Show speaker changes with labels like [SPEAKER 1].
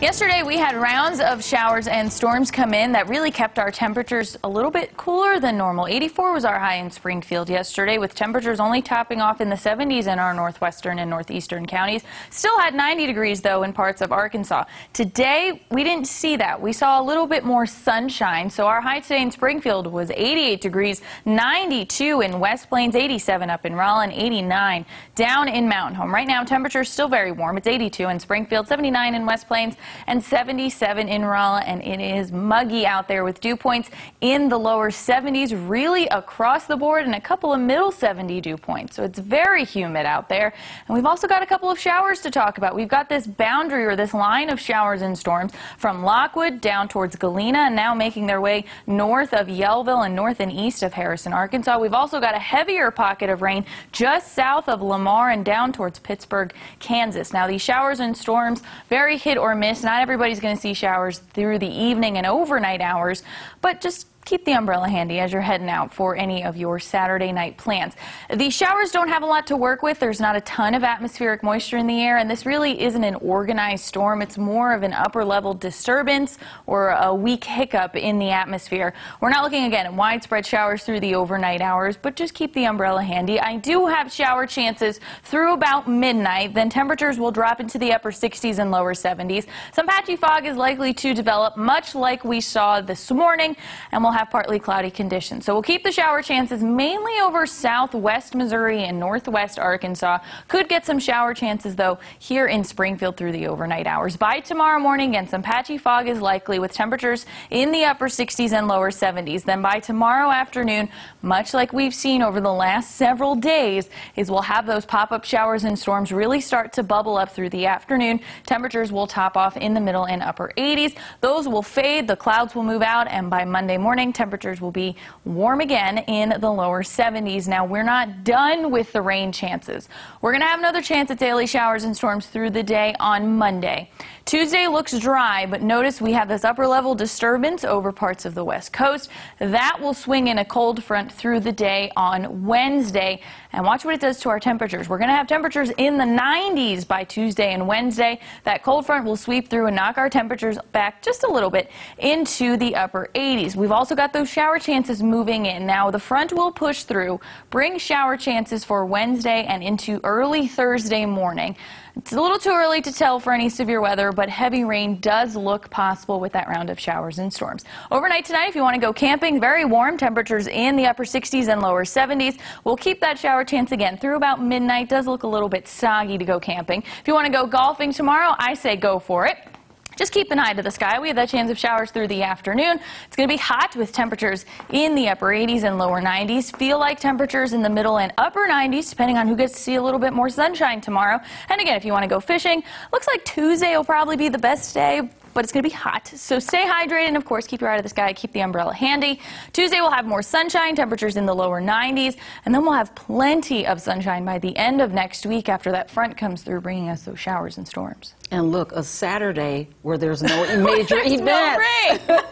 [SPEAKER 1] Yesterday, we had rounds of showers and storms come in that really kept our temperatures a little bit cooler than normal. 84 was our high in Springfield yesterday, with temperatures only topping off in the 70s in our northwestern and northeastern counties. Still had 90 degrees, though, in parts of Arkansas. Today, we didn't see that. We saw a little bit more sunshine, so our high today in Springfield was 88 degrees, 92 in West Plains, 87 up in Rolla, 89 down in Mountain Home. Right now, temperatures still very warm. It's 82 in Springfield, 79 in West Plains, and 77 in Rolla, and it is muggy out there with dew points in the lower 70s, really across the board, and a couple of middle 70 dew points. So it's very humid out there. And we've also got a couple of showers to talk about. We've got this boundary or this line of showers and storms from Lockwood down towards Galena, and now making their way north of Yellville and north and east of Harrison, Arkansas. We've also got a heavier pocket of rain just south of Lamar and down towards Pittsburgh, Kansas. Now, these showers and storms, very hit or miss. Not everybody's going to see showers through the evening and overnight hours, but just keep the umbrella handy as you're heading out for any of your Saturday night plans. The showers don't have a lot to work with. There's not a ton of atmospheric moisture in the air, and this really isn't an organized storm. It's more of an upper level disturbance or a weak hiccup in the atmosphere. We're not looking again at widespread showers through the overnight hours, but just keep the umbrella handy. I do have shower chances through about midnight. Then temperatures will drop into the upper 60s and lower 70s. Some patchy fog is likely to develop, much like we saw this morning, and we'll we'll have partly cloudy conditions. So we'll keep the shower chances mainly over southwest Missouri and northwest Arkansas. Could get some shower chances, though, here in Springfield through the overnight hours. By tomorrow morning, again, some patchy fog is likely with temperatures in the upper 60s and lower 70s. Then by tomorrow afternoon, much like we've seen over the last several days, is we'll have those pop-up showers and storms really start to bubble up through the afternoon. Temperatures will top off in the middle and upper 80s. Those will fade, the clouds will move out, and by Monday morning, morning, temperatures will be warm again in the lower 70s. Now, we're not done with the rain chances. We're going to have another chance at daily showers and storms through the day on Monday. Tuesday looks dry, but notice we have this upper level disturbance over parts of the west coast. That will swing in a cold front through the day on Wednesday. And watch what it does to our temperatures. We're going to have temperatures in the 90s by Tuesday and Wednesday. That cold front will sweep through and knock our temperatures back just a little bit into the upper 80s. We've also got those shower chances moving in. Now, the front will push through, bring shower chances for Wednesday and into early Thursday morning. It's a little too early to tell for any severe weather, but heavy rain does look possible with that round of showers and storms. Overnight tonight, if you want to go camping, very warm temperatures in the upper 60s and lower 70s. We'll keep that shower chance again through about midnight. Does look a little bit soggy to go camping. If you want to go golfing tomorrow, I say go for it. Just keep an eye to the sky. We have that chance of showers through the afternoon. It's going to be hot with temperatures in the upper 80s and lower 90s. Feel like temperatures in the middle and upper 90s, depending on who gets to see a little bit more sunshine tomorrow. And again, if you want to go fishing, looks like Tuesday will probably be the best day but it's going to be hot. So stay hydrated and, of course, keep your eye to the sky. Keep the umbrella handy. Tuesday, we'll have more sunshine, temperatures in the lower 90s, and then we'll have plenty of sunshine by the end of next week after that front comes through, bringing us those showers and storms.
[SPEAKER 2] And look, a Saturday where there's no major
[SPEAKER 1] there's
[SPEAKER 2] event.
[SPEAKER 1] No